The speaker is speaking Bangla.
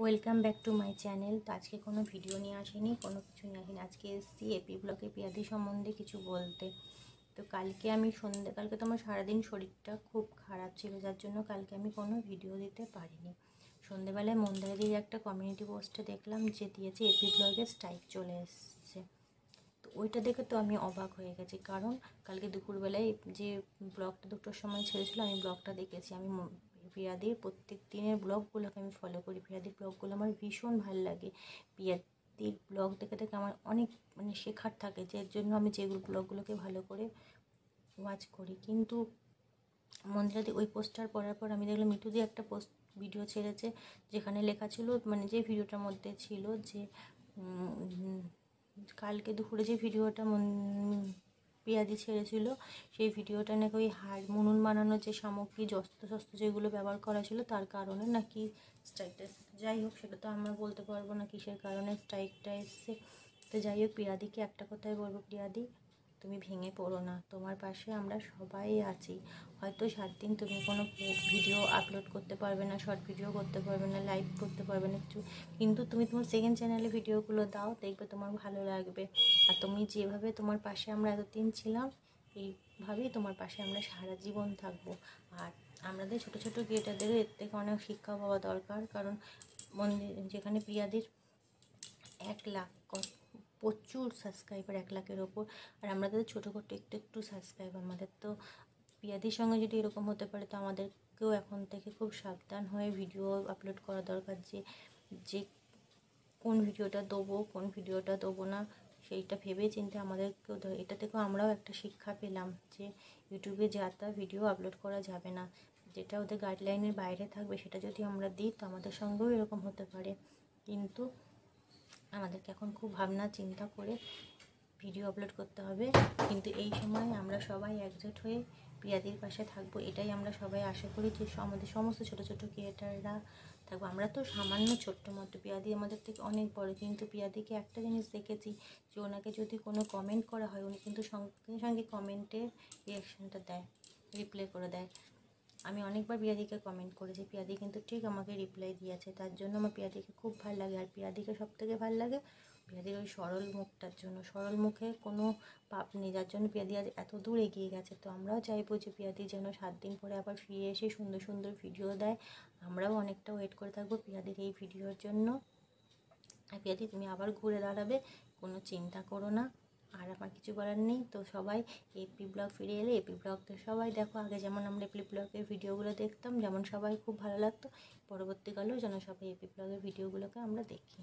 Welcome back to my channel তো আজকে কোনো ভিডিও নিয়ে আসিনি, কোনো কিছু নিয়ে আসিনি। আজকে এসেছি এপি ব্লকে পেয়াদি সম্বন্ধে কিছু বলতে। তো কালকে আমি সন্ধ্যে, কালকে তো আমার সারাদিন শরীরটা খুব খারাপ ছিল, যার জন্য কালকে আমি কোনো ভিডিও দিতে পারিনি। সন্ধ্যেবেলায় মন্দিরের একটা কমিউনিটি পোস্টে দেখলাম যে দিয়েছে এপি ব্লগে স্ট্রাইক চলে এসছে। তো ওইটা দেখে তো আমি অবাক হয়ে গেছি, কারণ কালকে দুপুরবেলায় যে ব্লগটা দুটোর সময় ছেড়েছিল, আমি ব্লগটা দেখেছি। আমি পিয়াদির প্রত্যেক দিনের ব্লগগুলোকে আমি ফলো করি। পিয়াদির ব্লগগুলো আমার ভীষণ ভালো লাগে। পিয়াদির ব্লগ দেখে দেখে আমার অনেক মানে শেখার থাকে, যে এর জন্য আমি যেগুলো ব্লগগুলোকে ভালো করে ওয়াচ করি। কিন্তু মন্দিরাদি ওই পোস্টার পড়ার পর আমি দেখলাম মিঠুদি একটা পোস্ট ভিডিও ছেড়েছে, যেখানে লেখা ছিল মানে যে ভিডিওটার মধ্যে ছিল যে কালকে দুপুরে যে ভিডিওটা পেঁয়াজি ছেড়েছিল। সেই ভিডিওটা নাকি ওই হাড় মুনুন বানানোর যে সামগ্রী শস্ত্র যেগুলো ব্যবহার করা ছিল, তার কারণে নাকি স্ট্রাইকটা যাই হোক, সেটা তো আমরা বলতে পারব না কিসের কারণে স্ট্রাইকটা এসছে। তো যাই হোক প্রিয়াদিকে একটা কথাই বলব প্রিয়াদি তুমি ভেঙে পড়ো না। তোমার পাশে আমরা সবাই আছি। হয়তো সাত দিন তুমি কোনো ভিডিও আপলোড করতে পারবে না শর্ট ভিডিও করতে পারবে না লাইভ করতে পারবে না, কিছু। কিন্তু তুমি তোমার সেকেন্ড চ্যানেলে ভিডিওগুলো দাও, দেখবে তোমার ভালো লাগবে। আর তুমি যেভাবে তোমার পাশে আমরা এতদিন ছিলাম, এইভাবেই তোমার পাশে আমরা সারা জীবন থাকব। আর আমাদের ছোটো ছোটো ক্রিয়েটারদেরও এর থেকে অনেক শিক্ষা পাওয়া দরকার। কারণ মন্দির, যেখানে প্রিয়াদের এক লাখ প্রচুর সাবস্ক্রাইবার এক লাখের ওপর। আর আমাদের ছোটোখাটো একটু একটু সাবস্ক্রাইব আমাদের তো পিয়াদির সঙ্গে যদি এরকম হতে পারে, তো আমাদেরকেও এখন থেকে খুব সাবধান হয়ে ভিডিও আপলোড করা দরকার যে যে কোন ভিডিওটা দেবো, কোন ভিডিওটা দেবো না, সেইটা ভেবে চিনতে আমাদেরকেও এটা থেকেও আমরাও একটা শিক্ষা পেলাম যে ইউটিউবে যা তা ভিডিও আপলোড করা যাবে না। যেটা ওদের গাইডলাইনের বাইরে থাকবে, সেটা যদি আমরা দিই, তো আমাদের সঙ্গেও এরকম হতে পারে। কিন্তু আমাদেরকে এখন খুব ভাবনা, চিন্তা করে ভিডিও আপলোড করতে হবে। কিন্তু এই সময় আমরা সবাই একজোট হয়ে পিয়াদির পাশে থাকব, এটাই আমরা সবাই আশা করি যে আমাদের সমস্ত ছোট ছোট ক্রিয়েটাররা থাকব। আমরা তো সামান্য ছোট্ট মতো পিয়াদি আমাদের থেকে অনেক বড়, কিন্তু পিয়াদিকে একটা জিনিস দেখেছি যে ওনাকে যদি কোনো কমেন্ট করা হয়, উনি কিন্তু সঙ্গে সঙ্গে কমেন্টের রিয়াকশানটা দেয় রিপ্লাই করে দেয়। আমি অনেকবার পিয়াদিকে কমেন্ট করেছি। পিয়াদি কিন্তু ঠিক আমাকে রিপ্লাই দিয়েছে। তার জন্য আমার পিয়াদিকে খুব ভালো লাগে। আর পিয়াদিকে সব থেকে ভালো লাগে পিয়াদির ওই সরল মুখটার জন্য। সরল মুখে কোনো পাপ নেই। যার জন্য পিয়াদি আজ এত দূর এগিয়ে গেছে। তো আমরাও চাইব যে পিয়াদি যেন সাত দিন পরে আবার ফিরে এসে সুন্দর সুন্দর ভিডিও দেয়। আমরাও অনেকটা ওয়েট করে থাকব পিয়াদির এই ভিডিওর জন্য। আর পিয়াদি, তুমি আবার ঘুরে দাঁড়াবে। কোনো চিন্তা করো না। আর আমার কিছু বলার নেই, তো সবাই এপি ব্লগ ফিরে এলে এপি ব্লগ তো সবাই দেখো। আগে যেমন আমরা এপি ব্লগের ভিডিওগুলো দেখতাম, যেমন সবাই খুব ভালো লাগতো, পরবর্তীকালেও যেন সবাই এপি ব্লগের ভিডিওগুলোকে আমরা দেখি।